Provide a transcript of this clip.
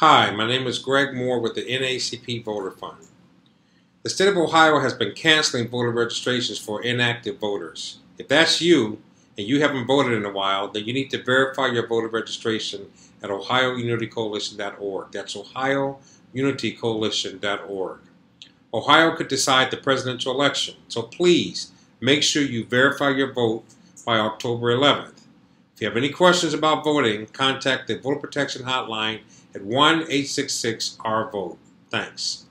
Hi, my name is Greg Moore with the NAACP Voter Fund. The state of Ohio has been canceling voter registrations for inactive voters. If that's you and you haven't voted in a while, then you need to verify your voter registration at ohiounitycoalition.org. That's ohiounitycoalition.org. Ohio could decide the presidential election, so please make sure you verify your vote by October 11th. If you have any questions about voting, contact the Voter Protection Hotline at 1 866 R Vote. Thanks.